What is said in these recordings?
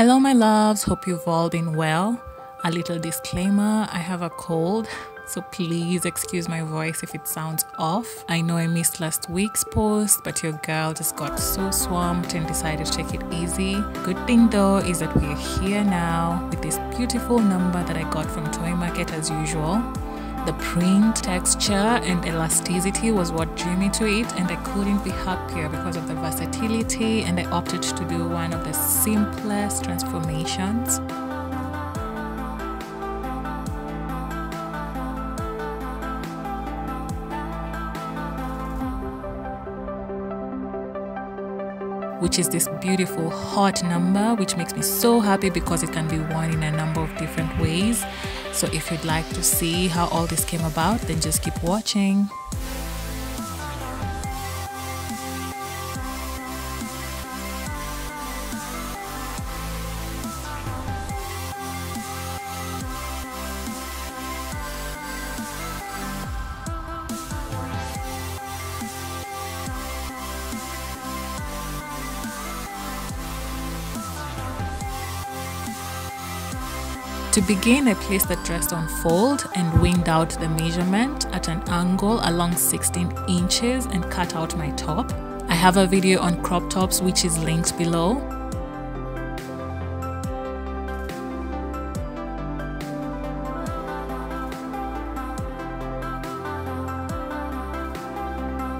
Hello, my loves. Hope you've all been well. A little disclaimer I have a cold, so please excuse my voice if it sounds off. I know I missed last week's post, but your girl just got so swamped and decided to take it easy. Good thing though is that we're here now with this beautiful number that I got from Toi Market as usual. The print, texture, and elasticity was what drew me to it, and I couldn't be happier because of the versatility. And I opted to do one of the simplest transformations. which is this beautiful hot number which makes me so happy because it can be worn in a number of different ways so if you'd like to see how all this came about then just keep watching To begin, I placed the dress on fold and winged out the measurement at an angle along 16 inches and cut out my top. I have a video on crop tops which is linked below.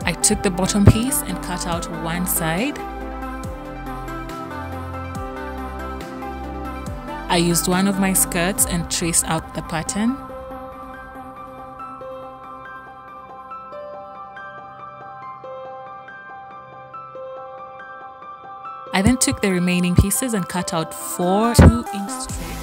I took the bottom piece and cut out one side I used one of my skirts and traced out the pattern. I then took the remaining pieces and cut out four 2 inch strips.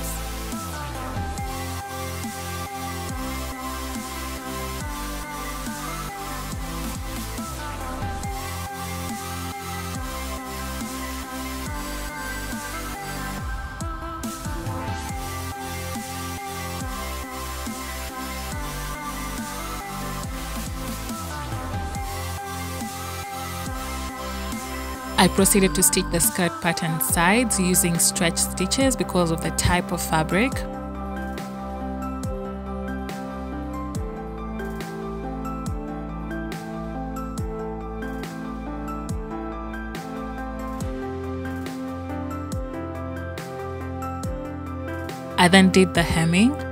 I proceeded to stitch the skirt pattern sides using stretch stitches because of the type of fabric. I then did the hemming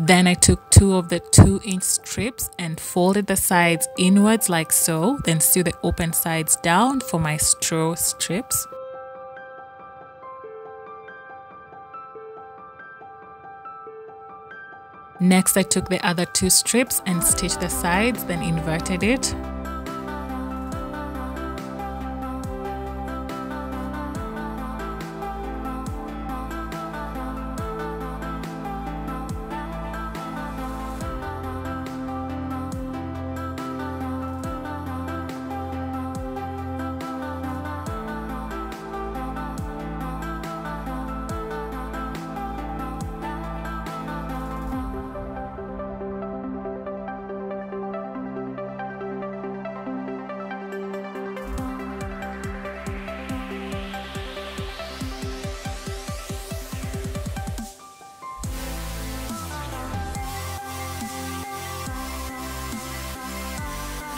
Then I took two of the 2 inch strips and folded the sides inwards like so, then sew the open sides down for my straw strips. Next I took the other two strips and stitched the sides, then inverted it.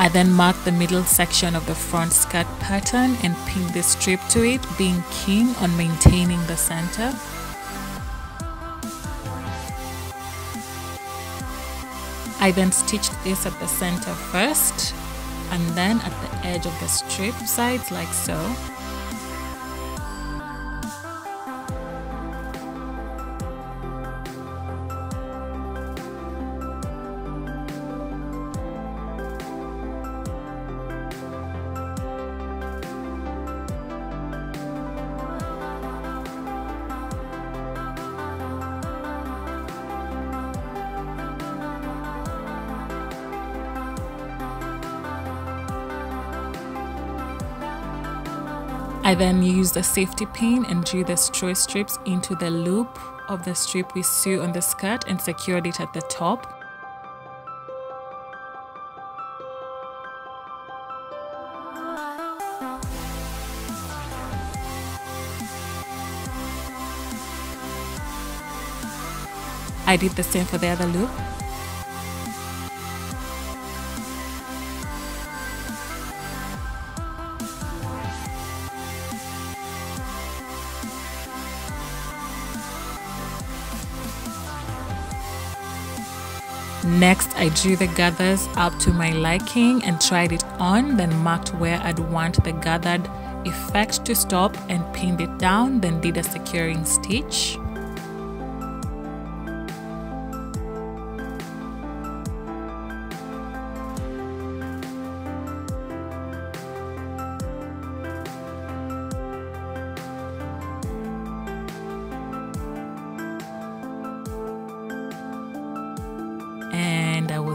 I then marked the middle section of the front skirt pattern and pinned the strip to it, being keen on maintaining the center. I then stitched this at the center first and then at the edge of the strip sides like so. I then used a safety pin and drew the straw strips into the loop of the strip we sew on the skirt and secured it at the top. I did the same for the other loop. Next, I drew the gathers up to my liking and tried it on, then marked where I'd want the gathered effect to stop and pinned it down, then did a securing stitch.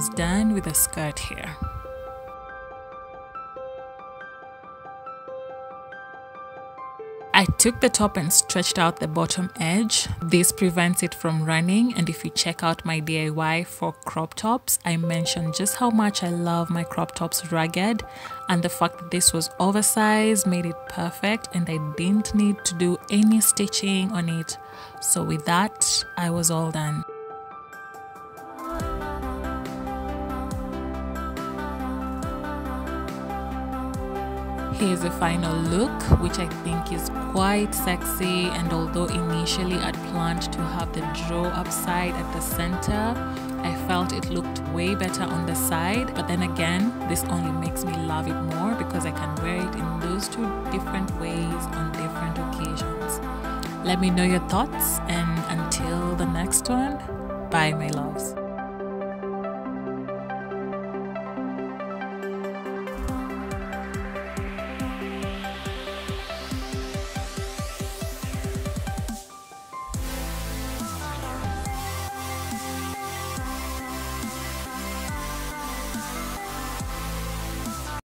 Was done with the skirt here. I took the top and stretched out the bottom edge. This prevents it from running and if you check out my DIY for crop tops, I mentioned just how much I love my crop tops ragged and the fact that this was oversized made it perfect and I didn't need to do any stitching on it. So with that, I was all done. Here's a final look, which I think is quite sexy. And although initially I'd planned to have the draw upside at the center, I felt it looked way better on the side. But then again, this only makes me love it more because I can wear it in those two different ways on different occasions. Let me know your thoughts, and until the next one, bye, my loves.